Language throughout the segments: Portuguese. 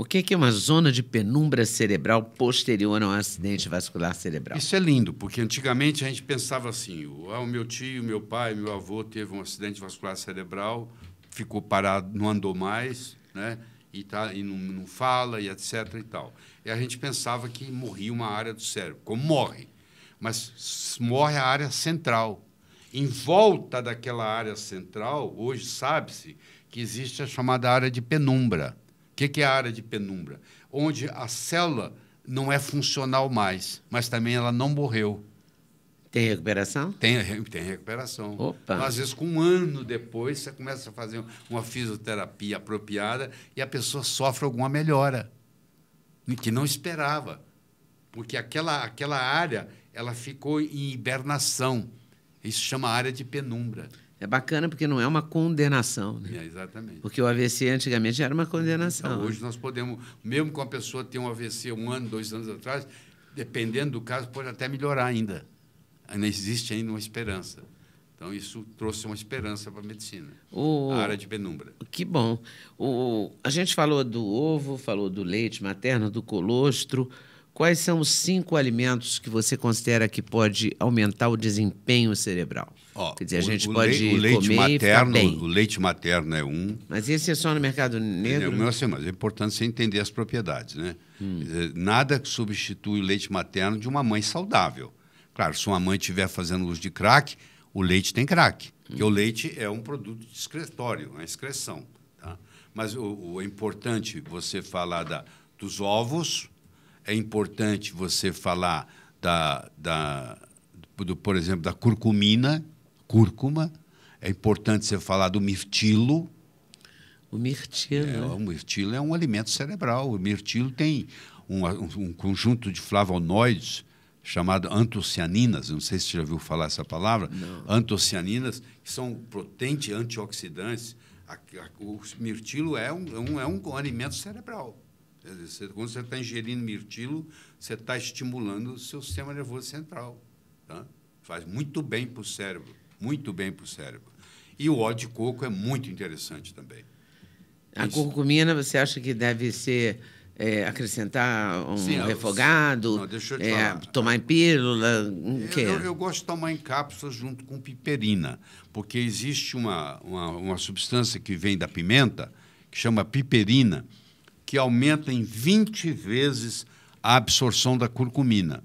O que é uma zona de penumbra cerebral posterior a um acidente vascular cerebral? Isso é lindo, porque antigamente a gente pensava assim: ah, o meu tio, meu pai, meu avô teve um acidente vascular cerebral, ficou parado, não andou mais, né? E, tá, e não, não fala, e etc. e tal. E a gente pensava que morria uma área do cérebro, como morre. Mas morre a área central. Em volta daquela área central, hoje sabe-se que existe a chamada área de penumbra. O que que é a área de penumbra? Onde a célula não é funcional mais, mas também ela não morreu. Tem recuperação? Tem, tem recuperação. Opa. Às vezes, com um ano depois, você começa a fazer uma fisioterapia apropriada e a pessoa sofre alguma melhora, que não esperava. Porque aquela, aquela área ela ficou em hibernação. Isso chama área de penumbra. É bacana porque não é uma condenação, né? É, exatamente. Porque o AVC antigamente era uma condenação. Então, hoje nós podemos, mesmo com a pessoa ter um AVC um ano, dois anos atrás, dependendo do caso, pode até melhorar ainda. Ainda existe ainda uma esperança. Então, isso trouxe uma esperança para a medicina. O- A área de penumbra. Que bom. O, a gente falou do ovo, falou do leite materno, do colostro. Quais são os cinco alimentos que você considera que pode aumentar o desempenho cerebral? Ó, Quer dizer, a gente o pode o leite comer e materno, bem. O leite materno é um. Mas esse é só no mercado negro? É, assim, mas é importante você entender as propriedades. Né? Hum. Nada que substitui o leite materno de uma mãe saudável. Claro, se uma mãe estiver fazendo uso de crack, o leite tem crack. Porque Hum. o leite é um produto discretório, uma excreção. Tá? Mas o, o- é importante você falar da, dos ovos, é importante você falar da, da do, por exemplo, da curcumina, cúrcuma, é importante você falar do mirtilo, O mirtilo. é, né? o mirtilo é um alimento cerebral. O mirtilo tem um, um- conjunto de flavonoides chamado antocianinas. Não sei se você já ouviu falar essa palavra. Antocianinas, que são potentes antioxidantes. O mirtilo é um, é um, é um alimento cerebral. Dizer, quando você está ingerindo mirtilo, você está estimulando o seu sistema nervoso central. tá? Faz muito bem para o cérebro. Muito bem para o cérebro. E o óleo de coco é muito interessante também. A Isso. curcumina, você acha que deve ser é, acrescentar um Sim, refogado? Não, deixa eu te é, falar. tomar em pílula? O Eu, quê? eu- eu gosto de tomar em cápsulas junto com piperina, porque existe uma, uma, uma substância que vem da pimenta, que chama piperina, que aumenta em 20 vezes a absorção da curcumina.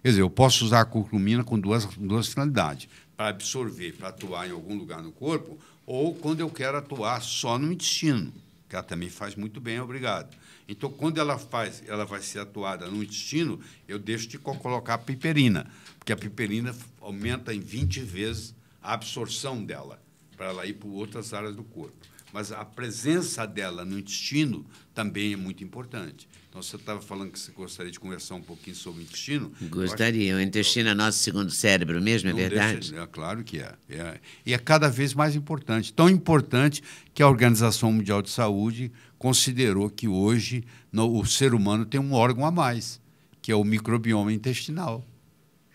Quer dizer, eu posso usar a curcumina com duas, duas finalidades: para absorver, para atuar em algum lugar no corpo, ou quando eu quero atuar só no intestino, que ela também faz muito bem, obrigado. Então, quando ela faz, ela vai ser atuada no intestino, eu deixo de co- colocar a piperina, porque a piperina aumenta em 20 vezes a absorção dela, para ela ir para outras áreas do corpo. Mas a presença dela no intestino também é muito importante. Então, você estava falando que você gostaria de conversar um pouquinho sobre o intestino. Eu Gostaria. O intestino é nosso segundo cérebro mesmo, é verdade? deixa- é claro que é. é. E é cada vez mais importante. Tão importante que a Organização Mundial de Saúde considerou que hoje no- o ser humano tem um órgão a mais, que é o microbioma intestinal,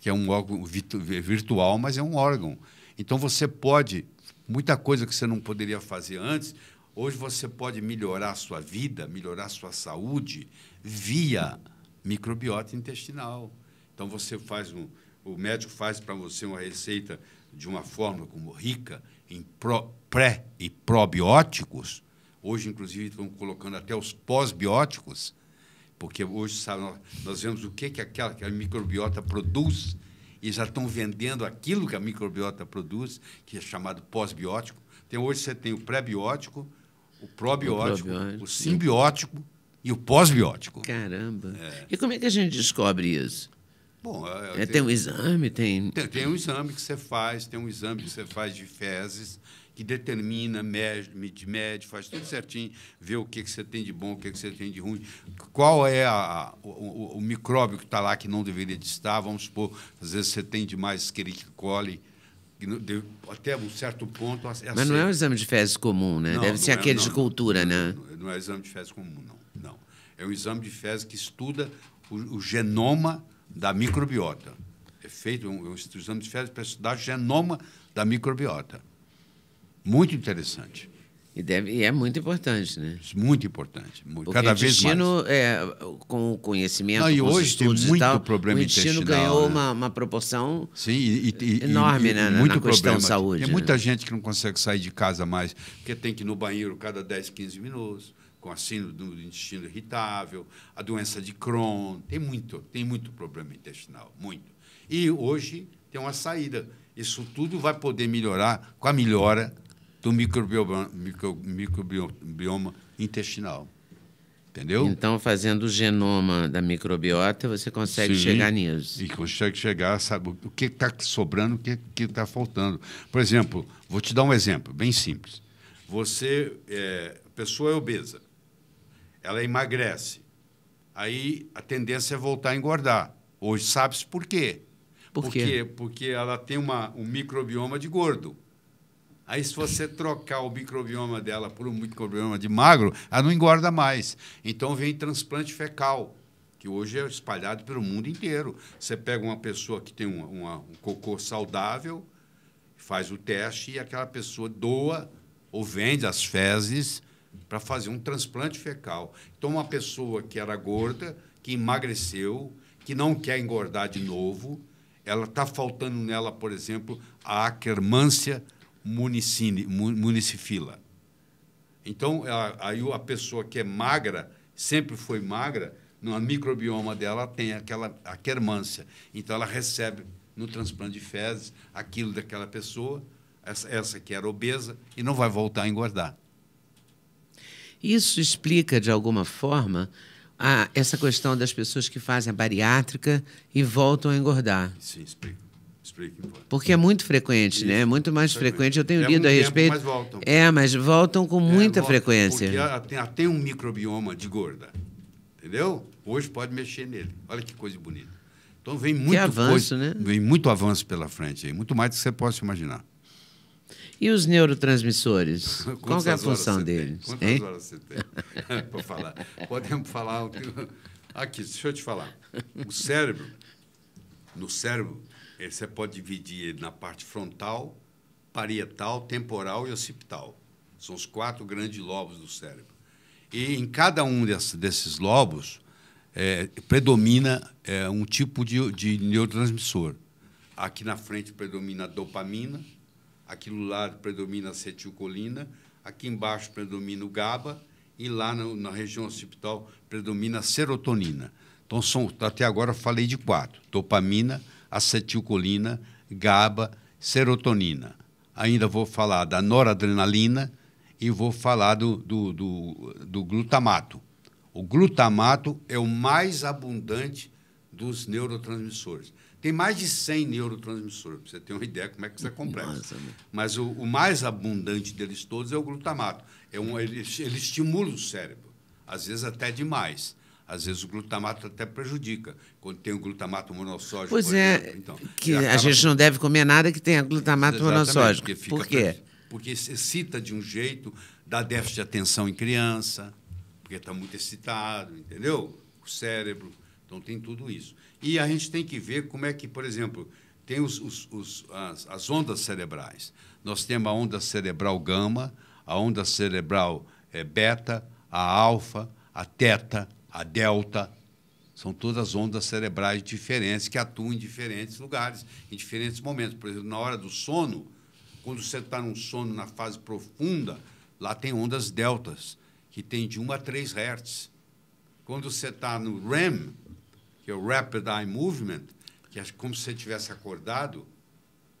que é um órgão vitu- virtual, mas é um órgão. Então você pode, muita coisa que você não poderia fazer antes, hoje você pode melhorar a sua vida, melhorar a sua saúde via microbiota intestinal. Então você faz um, o médico faz para você uma receita de uma forma como rica em pré e probióticos. Hoje, inclusive, estão colocando até os pós-bióticos, porque hoje sabe, nós, vemos o que, que aquela que a microbiota produz e já estão vendendo aquilo que a microbiota produz, que é chamado pós-biótico. Então, hoje você tem o pré-biótico, o probiótico, O probiótico. o simbiótico e o pós-biótico. Caramba. E como é que a gente descobre isso? Bom, É, é, tem um exame, tem. Tem, tem um exame que você faz, tem um exame que você faz de fezes, que determina, mede, mede, faz tudo certinho, vê o que, que você tem de bom, o que, que você tem de ruim, qual é a, o, o- micróbio que está lá que não deveria de estar, vamos supor, às vezes você tem demais Escherichia até um certo ponto... É Mas não é um exame de fezes comum, né? Não, Deve não ser é, aquele não, de cultura, né? Não, não é exame de fezes comum, não. não. É um exame de fezes que estuda o, o genoma da microbiota. É feito um, um exame de fezes para estudar o genoma da microbiota. Muito interessante. E, deve, e é muito importante, né? Muito importante. Muito, cada o vez intestino, mais. é, com o conhecimento, Não, e com hoje tem muito tal, problema o intestino intestinal, ganhou né? uma, uma proporção... Sim, e, e- Enorme, né, muito na questão problema. saúde, Tem né? muita gente que não consegue sair de casa mais, porque tem que ir no banheiro cada 10, 15 minutos, com a síndrome do intestino irritável, a doença de Crohn. Tem muito, tem muito problema intestinal, muito. E hoje tem uma saída. Isso tudo vai poder melhorar com a melhora do microbioma, micro- microbioma intestinal. Entendeu? Então, fazendo o genoma da microbiota, você consegue Sim. chegar nisso. E consegue chegar, sabe o que está sobrando, o que está faltando. Por exemplo, vou te dar um exemplo bem simples. Você, é, a pessoa é obesa, ela emagrece, aí a tendência é voltar a engordar. Hoje sabe-se por quê? Por porque, quê? Porque ela tem uma, um microbioma de gordo. Aí, se você trocar o microbioma dela por um microbioma de magro, ela não engorda mais. Então, vem transplante fecal, que hoje é espalhado pelo mundo inteiro. Você pega uma pessoa que tem uma- uma- um cocô saudável, faz o teste e aquela pessoa doa ou vende as fezes para fazer um transplante fecal. Então, uma pessoa que era gorda, que emagreceu, que não quer engordar de novo, ela está faltando nela, por exemplo, a Akkermansia municine- mu- municifila. Então, a- aí a pessoa que é magra, sempre foi magra, no microbioma dela tem aquela aquermância. Então, ela recebe no transplante de fezes aquilo daquela pessoa, essa, essa que era obesa, e não vai voltar a engordar. Isso explica, de alguma forma, a, essa questão das pessoas que fazem a bariátrica e voltam a engordar. Sim, explica. Porque é muito frequente, né? É Isso, muito mais frequente. frequente. Eu tenho Leva lido um a tempo, respeito. mas voltam. É, mas voltam com muita É, volta, frequência. Porque ela tem, ela tem um microbioma de gorda. Entendeu? Hoje pode mexer nele. Olha que coisa bonita. Então vem muito avanço, coisa- né? Vem muito avanço pela frente aí, muito mais do que você possa imaginar. E os neurotransmissores? Qual que é a função você tem? deles? Quantas hein? horas você tem para falar? Podemos falar. que- Aqui, deixa eu te falar. O cérebro, no cérebro, você pode dividir na parte frontal, parietal, temporal e occipital. São os quatro grandes lobos do cérebro. E em cada um desses, lobos eh, predomina eh, um tipo de, de neurotransmissor. Aqui na frente predomina a dopamina, aqui do lado predomina a acetilcolina, aqui embaixo predomina o GABA e lá no- na região occipital predomina a serotonina. Então, são, até agora falei de quatro: dopamina, acetilcolina, GABA, serotonina. Ainda vou falar da noradrenalina e vou falar do, do, do, do glutamato. O glutamato é o mais abundante dos neurotransmissores. Tem mais de 100 neurotransmissores, para você ter uma ideia como é que isso é complexo. Nossa? Mas o, o mais abundante deles todos é o glutamato. É um, ele, ele estimula o cérebro, às vezes até demais. Às vezes o glutamato até prejudica. Quando tem o glutamato monossódico, Pois é, exemplo. Então, que a gente não deve comer nada que tenha glutamato Exatamente, monossódico. porque Por quê? Porque excita de um jeito, dá déficit de atenção em criança, porque está muito excitado, entendeu? O cérebro. Então, tem tudo isso. E a gente tem que ver como é que, por exemplo, tem os, os- os- as, as ondas cerebrais. Nós temos a onda cerebral gama, a onda cerebral eh, beta, a alfa, a teta, a delta. São todas ondas cerebrais diferentes que atuam em diferentes lugares, em diferentes momentos. Por exemplo, na hora do sono, quando você está num sono na fase profunda, lá tem ondas deltas, que tem de 1 a 3 Hz. Quando você está no REM, que é o Rapid Eye Movement, que é como se você tivesse acordado,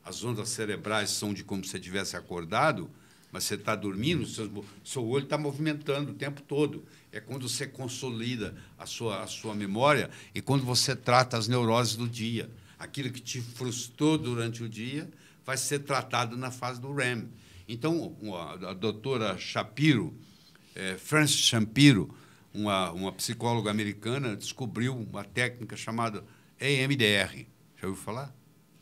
as ondas cerebrais são de como se você tivesse acordado, mas você está dormindo, seus mo- seu olho está movimentando o tempo todo. É quando você consolida a sua, a sua memória e quando você trata as neuroses do dia. Aquilo que te frustrou durante o dia vai ser tratado na fase do REM. Então, a, a doutora Shapiro, eh, Frances Shapiro, uma, uma psicóloga americana, descobriu uma técnica chamada EMDR. Já ouviu falar?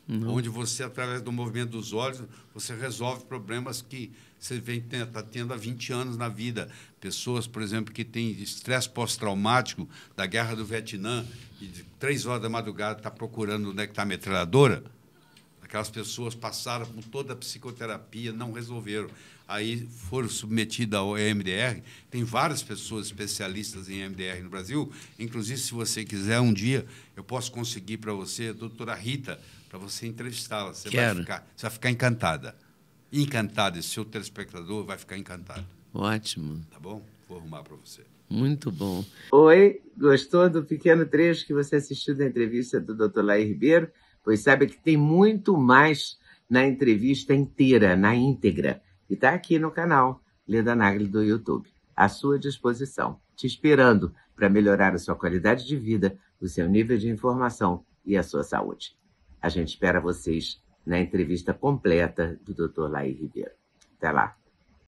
Onde você, através do movimento dos olhos, você resolve problemas que você está tendo há 20 anos na vida. Pessoas, por exemplo, que têm estresse pós-traumático da guerra do Vietnã e de três horas da madrugada está procurando onde é está a metralhadora. Aquelas pessoas passaram por toda a psicoterapia, não resolveram. Aí for submetida ao EMDR. Tem várias pessoas especialistas em EMDR no Brasil. Inclusive, se você quiser, um dia eu posso conseguir para você a doutora Rita, para você entrevistá-la. Você, vai ficar, você vai ficar encantada. Encantada. Esse seu telespectador vai ficar encantado. Ótimo. Tá bom? Vou arrumar para você. Muito bom. Oi, gostou do pequeno trecho que você assistiu da entrevista do Dr. Laí Ribeiro? Pois sabe que tem muito mais na entrevista inteira, na íntegra. E está aqui no canal Leda Nagli do YouTube, à sua disposição, te esperando para melhorar a sua qualidade de vida, o seu nível de informação e a sua saúde. A gente espera vocês na entrevista completa do Dr. Laí Ribeiro. Até lá.